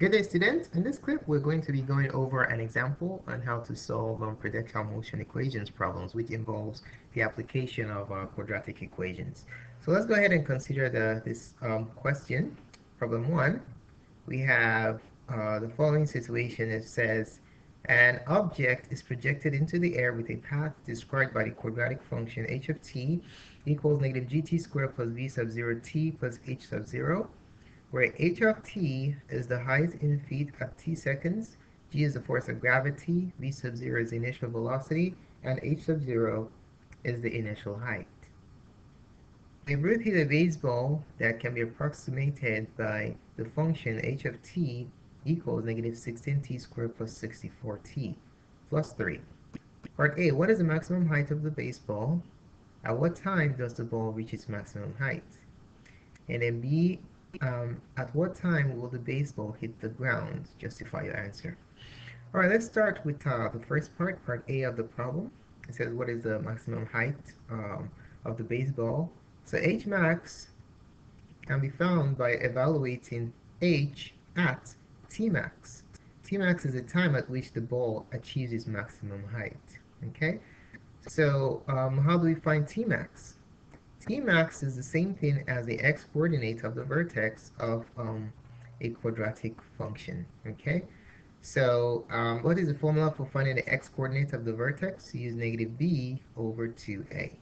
Good day students, in this clip we're going to be going over an example on how to solve um, projectile motion equations problems which involves the application of uh, quadratic equations. So let's go ahead and consider the, this um, question. Problem 1, we have uh, the following situation. It says an object is projected into the air with a path described by the quadratic function h of t equals negative gt squared plus v sub 0 t plus h sub 0 where h of t is the height in feet at t seconds, g is the force of gravity, v sub 0 is the initial velocity, and h sub 0 is the initial height. Ruth hit a baseball that can be approximated by the function h of t equals negative 16t squared plus 64t plus 3. Part A, what is the maximum height of the baseball? At what time does the ball reach its maximum height? And then B, um, at what time will the baseball hit the ground? Justify your answer. All right, let's start with uh, the first part, part A of the problem. It says what is the maximum height um, of the baseball. So H max can be found by evaluating H at T max. T max is the time at which the ball achieves its maximum height. Okay, so um, how do we find T max? Tmax is the same thing as the x-coordinate of the vertex of um, a quadratic function, okay? So um, what is the formula for finding the x-coordinate of the vertex? use negative b over 2a,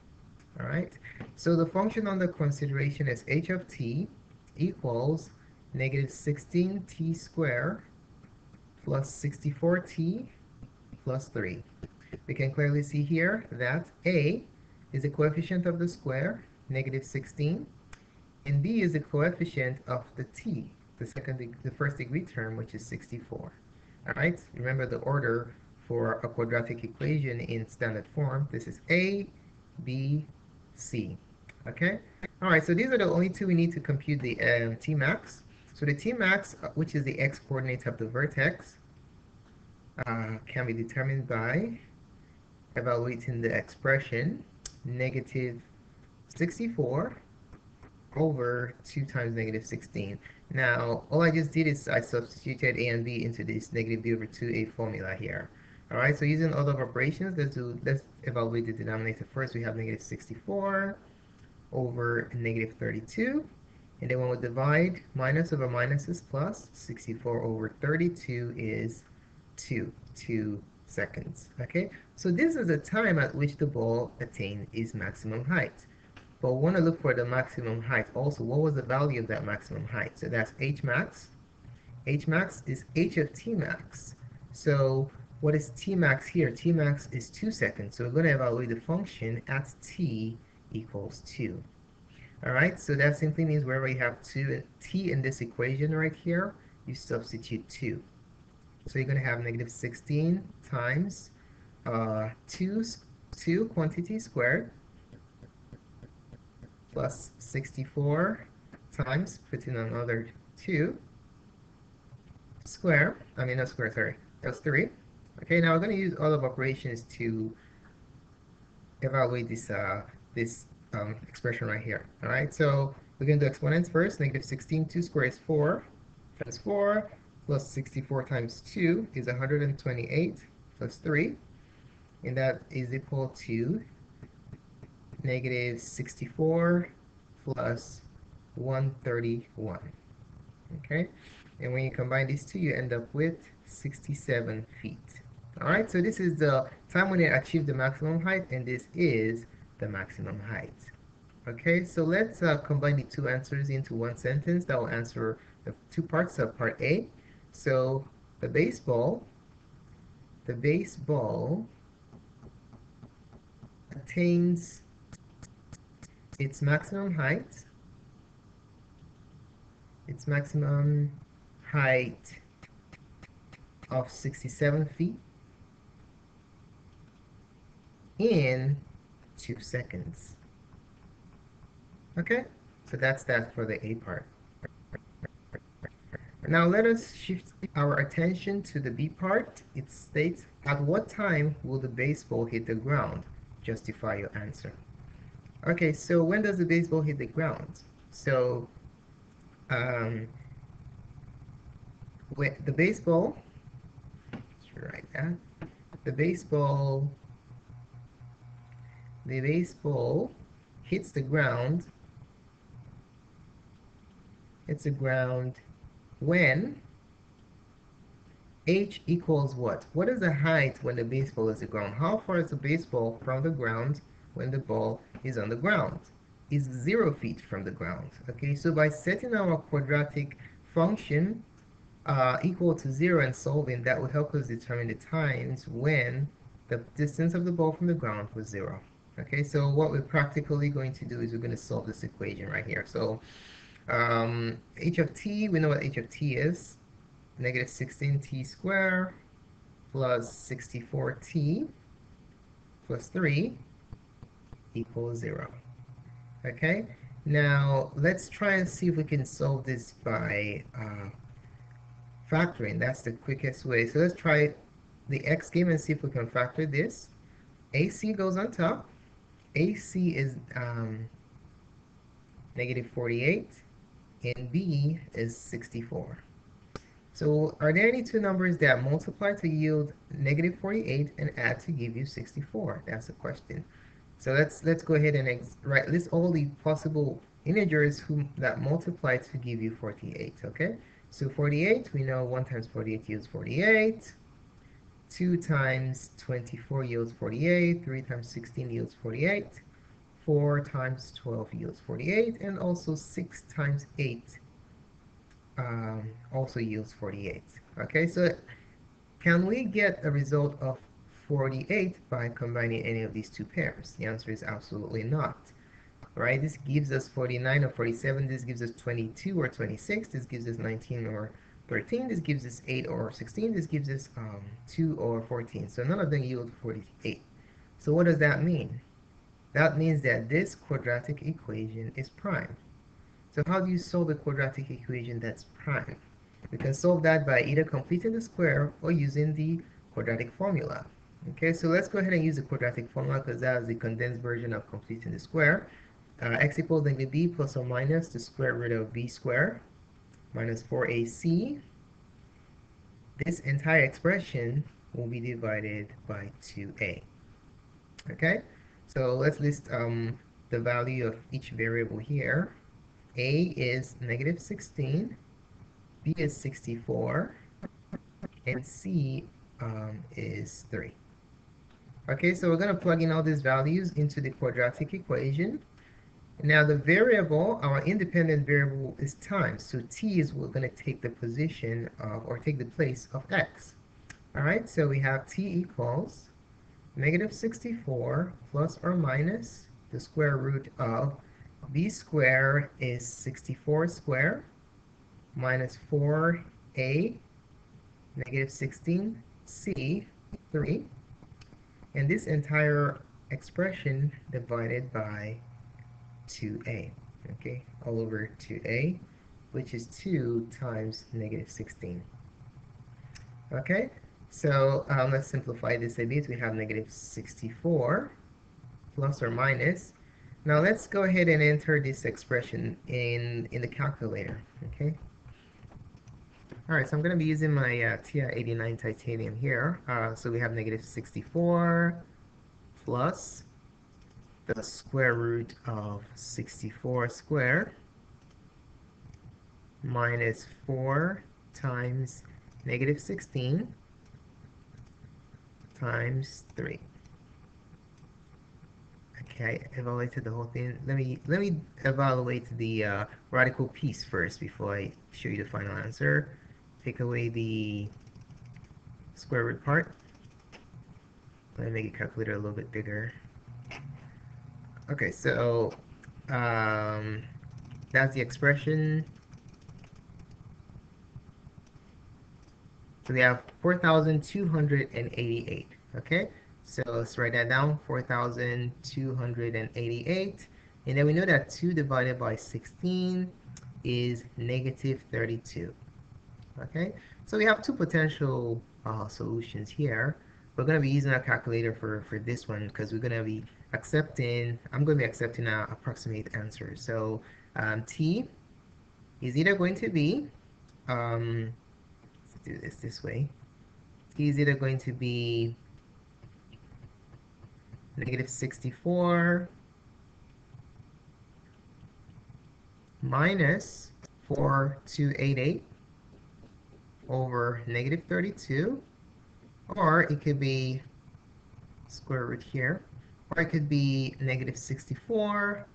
all right? So the function under consideration is h of t equals negative 16t squared plus 64t plus 3. We can clearly see here that a is the coefficient of the square negative 16. And b is the coefficient of the t, the second, the first degree term, which is 64. All right, remember the order for a quadratic equation in standard form. This is a, b, c. Okay. All right. So these are the only two we need to compute the um, t max. So the t max, uh, which is the x coordinate of the vertex, uh, can be determined by evaluating the expression negative 64 over 2 times negative 16. Now, all I just did is I substituted a and b into this negative b over 2a formula here. Alright, so using order of operations, let's do let's evaluate the denominator first. We have negative 64 over negative 32. And then when we divide, minus over minus is plus. 64 over 32 is 2, 2 seconds. Okay, so this is the time at which the ball attained its maximum height. But we want to look for the maximum height also. What was the value of that maximum height? So that's h max. h max is h of t max. So what is t max here? t max is 2 seconds. So we're going to evaluate the function at t equals 2. Alright, so that simply means wherever you have two, t in this equation right here, you substitute 2. So you're going to have negative 16 times uh, 2, 2 quantity squared plus 64 times, put in another 2, square, I mean not square, sorry, that's 3. Okay, now we're going to use order of operations to evaluate this, uh, this um, expression right here. All right, so we're going to do exponents first. Negative 16, 2 squared is 4, times 4, plus 64 times 2 is 128, plus 3. And that is equal to negative 64 plus 131. Okay, and when you combine these two, you end up with 67 feet. All right, so this is the time when it achieved the maximum height, and this is the maximum height. Okay, so let's uh, combine the two answers into one sentence that will answer the two parts of part A. So the baseball, the baseball attains its maximum height. Its maximum height of 67 feet in two seconds. Okay? So that's that for the A part. Now let us shift our attention to the B part. It states at what time will the baseball hit the ground? Justify your answer Okay, so when does the baseball hit the ground? So um, the baseball, should write that, the baseball, the baseball hits the ground, hits the ground when h equals what? What is the height when the baseball is the ground? How far is the baseball from the ground when the ball is on the ground? Is zero feet from the ground. Okay, so by setting our quadratic function uh, equal to zero and solving, that will help us determine the times when the distance of the ball from the ground was zero. Okay, so what we're practically going to do is we're going to solve this equation right here. So um, h of t, we know what h of t is negative 16t squared plus 64t plus 3 equals 0. Okay, now let's try and see if we can solve this by uh, factoring. That's the quickest way. So let's try the x game and see if we can factor this. AC goes on top. AC is um, negative 48 and B is 64. So are there any two numbers that multiply to yield negative 48 and add to give you 64? That's the question. So let's let's go ahead and write list all the possible integers who that multiply to give you 48. Okay. So 48 we know 1 times 48 yields 48. 2 times 24 yields 48. 3 times 16 yields 48. 4 times 12 yields 48. And also 6 times 8 um, also yields 48. Okay, so can we get a result of 48 by combining any of these two pairs? The answer is absolutely not. Right, this gives us 49 or 47, this gives us 22 or 26, this gives us 19 or 13, this gives us 8 or 16, this gives us um, 2 or 14. So none of them yield 48. So what does that mean? That means that this quadratic equation is prime. So how do you solve the quadratic equation that's prime? We can solve that by either completing the square or using the quadratic formula. Okay, so let's go ahead and use the quadratic formula because that is the condensed version of completing the square. Uh, x equals negative b plus or minus the square root of b squared minus 4ac. This entire expression will be divided by 2a. Okay, so let's list um, the value of each variable here. A is negative 16, B is 64, and C um, is 3. Okay, so we're going to plug in all these values into the quadratic equation. Now the variable, our independent variable is time. So t is we're going to take the position of, or take the place of x. Alright, so we have t equals negative 64 plus or minus the square root of b squared is 64 squared minus 4a negative 16c 3 and this entire expression divided by 2a okay? All over 2a which is 2 times negative 16 okay? So um, let's simplify this a bit. We have negative 64 plus or minus. Now let's go ahead and enter this expression in, in the calculator, okay? Alright, so I'm going to be using my uh, TI-89 titanium here. Uh, so we have negative 64 plus the square root of 64 squared minus 4 times negative 16 times 3. Okay, I evaluated the whole thing. Let me let me evaluate the uh, radical piece first before I show you the final answer. Take away the square root part. Let me make it calculator a little bit bigger. Okay, so um, that's the expression. So we have 4,288. Okay. So let's write that down, 4,288. And then we know that 2 divided by 16 is negative 32. Okay, so we have two potential uh, solutions here. We're going to be using our calculator for, for this one because we're going to be accepting, I'm going to be accepting an approximate answer. So um, T is either going to be um, let's do this this way. T is either going to be negative 64 minus 4288 over negative 32 or it could be square root here or it could be negative 64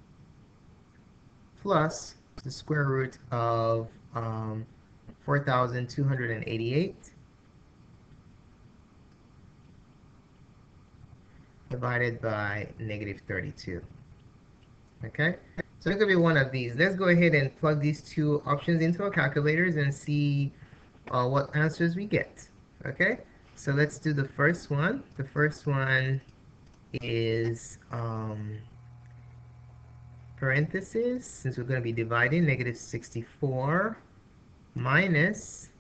plus the square root of um, 4,288 divided by negative 32. Okay, so it could be one of these. Let's go ahead and plug these two options into our calculators and see uh, what answers we get. Okay, so let's do the first one. The first one is um, parentheses, since we're going to be dividing negative 64 minus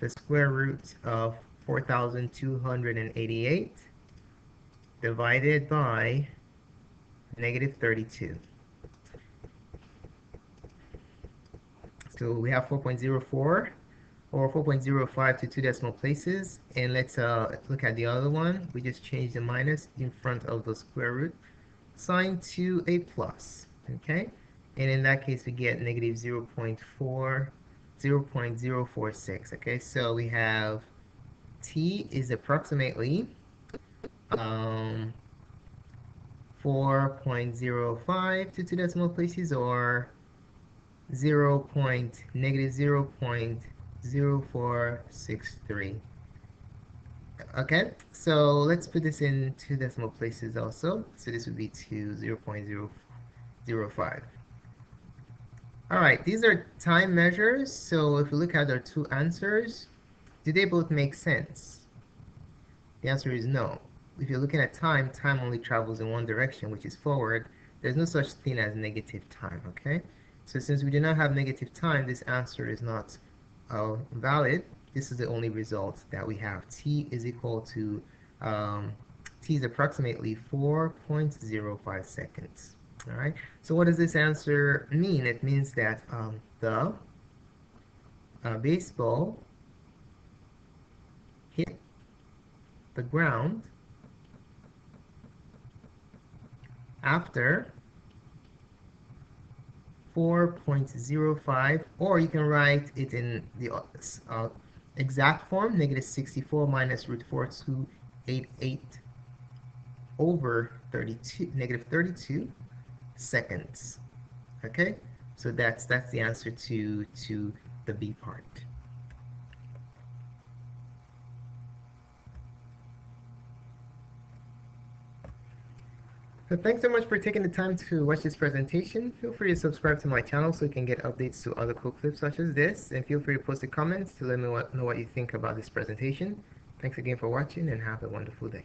the square root of 4,288 divided by negative 32. So we have 4.04 or 4.05 to two decimal places. And let's uh, look at the other one. We just change the minus in front of the square root sign to a plus. Okay? And in that case, we get negative 0 0.4, 0 0.046. Okay? So we have t is approximately um, 4.05 to two decimal places or 0 point, negative 0 0.0463. Okay, so let's put this in two decimal places also. So this would be to 0 0.005. All right, these are time measures. So if we look at our two answers, do they both make sense? The answer is no. If you're looking at time, time only travels in one direction, which is forward. There's no such thing as negative time, okay? So since we do not have negative time, this answer is not uh, valid. This is the only result that we have. T is equal to, um, T is approximately 4.05 seconds. All right, so what does this answer mean? It means that um, the uh, baseball hit the ground after 4.05 or you can write it in the uh, exact form negative 64 minus root 4288 over 32 negative 32 seconds. Okay? So that's that's the answer to to the B part So thanks so much for taking the time to watch this presentation. Feel free to subscribe to my channel so you can get updates to other cool clips such as this. And feel free to post the comments to let me know what you think about this presentation. Thanks again for watching and have a wonderful day.